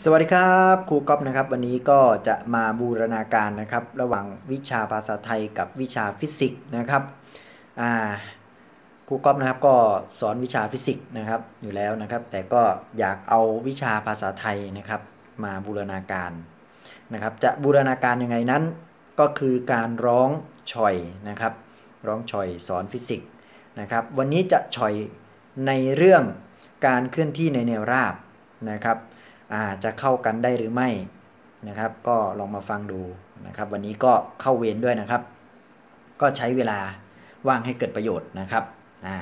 สวัสดีครับครูก๊อฟนะครับ วันนี้ก็จะมาบูรณาการนะครับ ระหว่างวิชาภาษาไทยกับวิชาฟิสิกส์นะครับอ่าครูก๊อฟนะครับก็สอนวิชาฟิสิกส์นะครับอยู่แล้วนะครับ แต่ก็อยากเอาวิชาภาษาไทยนะครับ มาบูรณาการนะครับ จะบูรณาการยังไงนั้น ก็คือการร้องฉ่อยนะครับ ร้องฉ่อยสอนฟิสิกส์นะครับ วันนี้จะฉ่อยในเรื่องการเคลื่อนที่ในแนวราบนะครับ อาจะเข้ากันได้หรือไม่นะครับ ก็ลองมาฟังดูนะครับ วันนี้ก็เข้าเวรด้วยนะครับ ก็ใช้เวลาว่างให้เกิดประโยชน์นะครับอ่า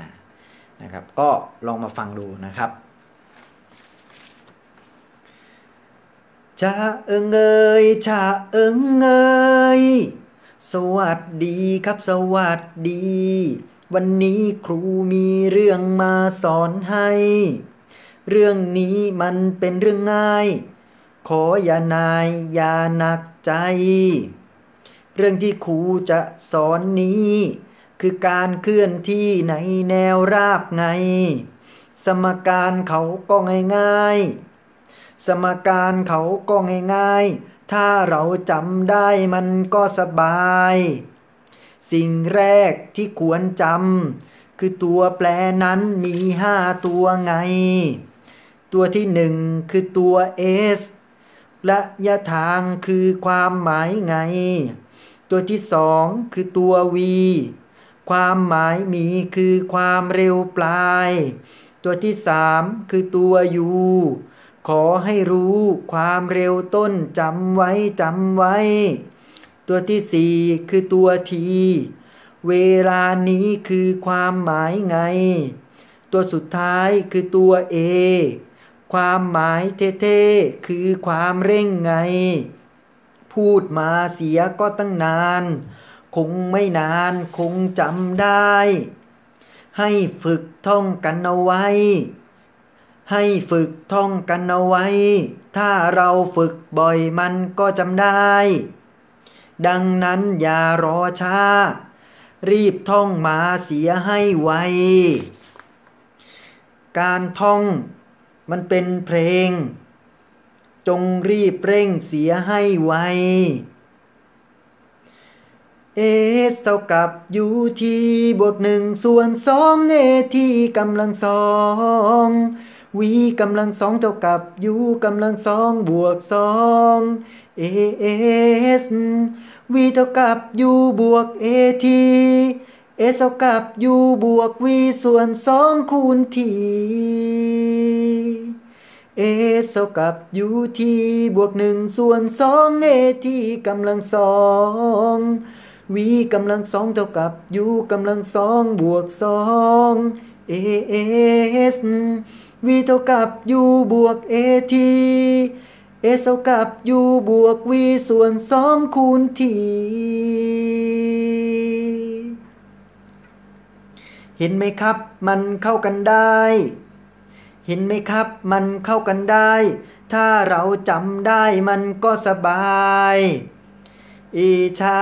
นะครับ ก็ลองมาฟังดูนะครับชาเอิงเอยชาเอิงเอยสวัสดีครับสวัสดี วันนี้ครูมีเรื่องมาสอนให้ เรื่องนี้มันเป็นเรื่องง่าย ขออย่านายอย่าหนักใจ เรื่องที่ครูจะสอนนี้ คือการเคลื่อนที่ในแนวราบไง สมการเขาก็ง่ายๆ สมการเขาก็ง่ายๆ ถ้าเราจำได้มันก็สบาย สิ่งแรกที่ควรจำคือตัวแปรนั้นมีห้าตัวไง ตัวที่หนึ่งคือตัว s ระยะทางคือความหมายไง ตัวที่สองคือตัว v ความหมายมีคือความเร็วปลาย ตัวที่สามคือตัว u ขอให้รู้ความเร็วต้นจำไว้จำไว้ ตัวที่สี่คือตัว t เวลานี้คือความหมายไง ตัวสุดท้ายคือตัว a ความหมายเท่ๆคือความเร่งไง พูดมาเสียก็ตั้งนาน คงไม่นานคงจำได้ ให้ฝึกท่องกันเอาไว้ ให้ฝึกท่องกันเอาไว้ ถ้าเราฝึกบ่อยมันก็จำได้ ดังนั้นอย่ารอช้า รีบท่องมาเสียให้ไว การท่อง มันเป็นเพลง จงรีบเร่งเสียให้ไวS เท่ากับ U T บวกหนึ่งส่วนสอง A T กำลังสอง V กำลังสองเท่ากับ U กำลังสองบวกสอง A S V เท่ากับ U บวก A T S เท่ากับ U บวก V ส่วนสองคูณ T S เท่ากับ U Tบวกหนึ่งส่วนสองเอทีกำลังสองวีกำลังสองเท่ากับยูกำลังสองบวกสองเอสวีเท่ากับยูบวกเอทีเอสเท่ากับยูบวกวีส่วนสองคูณทีเห็นไหมครับมันเข้ากันได้ เห็นไหมครับ มันเข้ากันได้ ถ้าเราจำได้มันก็สบายเอชา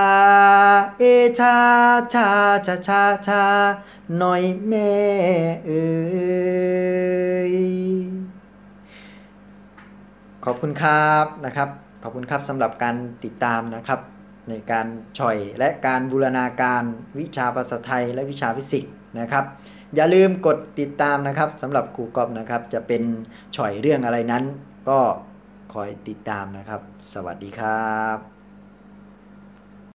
เอชา ชา ชา ชา ชา หน่อยแม่เอ้ยขอบคุณครับนะครับ ขอบคุณครับสำหรับการติดตามนะครับ ในการช่อยและการบูรณาการวิชาภาษาไทยและวิชาฟิสิกส์นะครับ อย่าลืมกดติดตามนะครับสำหรับครูกอบนะครับ จะเป็นฉ่อยเรื่องอะไรนั้น ก็คอยติดตามนะครับ สวัสดีครับ